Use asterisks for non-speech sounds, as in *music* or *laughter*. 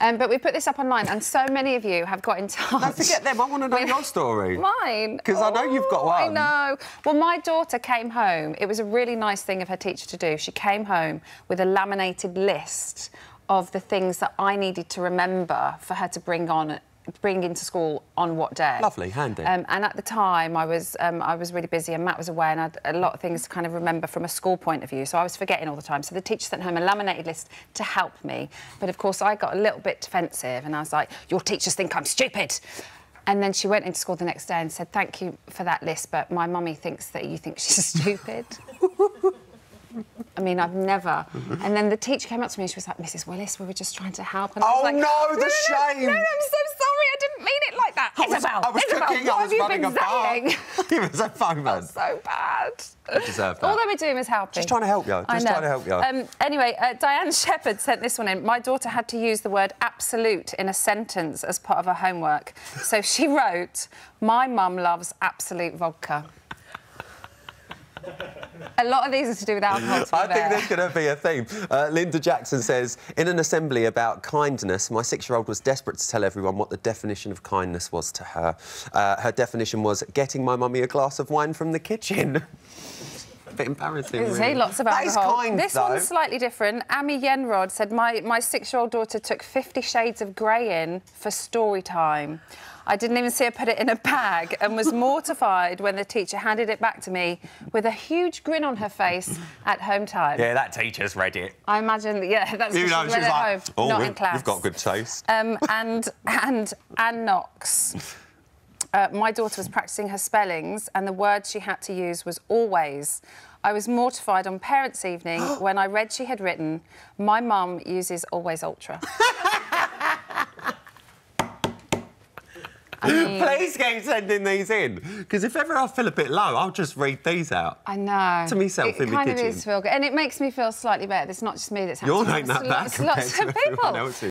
Um, but we put this up online, and so many of you have got in touch. Don't forget them. I want to know your *laughs* story. Mine. Because I know you've got one. I know. Well, my daughter came home. It was a really nice thing of her teacher to do. She came home with a laminated list of the things that I needed to remember for her to bring on bring into school on what day. Lovely, handy. Um, and at the time, I was um, I was really busy, and Matt was away, and I had a lot of things to kind of remember from a school point of view. So I was forgetting all the time. So the teacher sent home a laminated list to help me. But of course, I got a little bit defensive, and I was like, "Your teachers think I'm stupid." And then she went into school the next day and said, "Thank you for that list, but my mummy thinks that you think she's *laughs* stupid." I mean, I've never. And then the teacher came up to me and she was like, Mrs. Willis, we were just trying to help. And I was Oh, like, no, the no, shame. No, no, I'm so sorry. I didn't mean it like that. I was, Isabel, I was Isabel, cooking, what I was have you running been a bar. you were so fun, man. so bad. You deserve that. All they were doing was helping. Just trying to help you. I know. trying to help you. Um, anyway, uh, Diane Shepherd sent this one in. My daughter had to use the word absolute in a sentence as part of her homework. So she *laughs* wrote, My mum loves absolute vodka. A lot of these are to do with alcohol. I think there's going to be a theme. Uh, Linda Jackson says, in an assembly about kindness, my six-year-old was desperate to tell everyone what the definition of kindness was to her. Uh, her definition was getting my mummy a glass of wine from the kitchen. *laughs* a bit embarrassing. Say really. lots of That is alcohol. kind, this though. one's slightly different. Amy Yenrod said, my, my six-year-old daughter took Fifty Shades of Grey in for story time. I didn't even see her put it in a bag and was *laughs* mortified when the teacher handed it back to me with a huge grin on her face at home time. Yeah, that teacher's read it. I imagine, yeah, that's You because know, she read was it like, at home, oh, not in class. You've got good taste. Um, and and Anne Knox. Uh, my daughter was practicing her spellings, and the word she had to use was always. I was mortified on parents' evening *gasps* when I read she had written, "My mum uses always ultra." *laughs* I mean, Please keep sending these in. Because if ever I feel a bit low, I'll just read these out. I know. To myself it in the kitchen. It kind of is feel good, and it makes me feel slightly better. It's not just me that's. You're happy. not that It's bad lots, compared lots of people.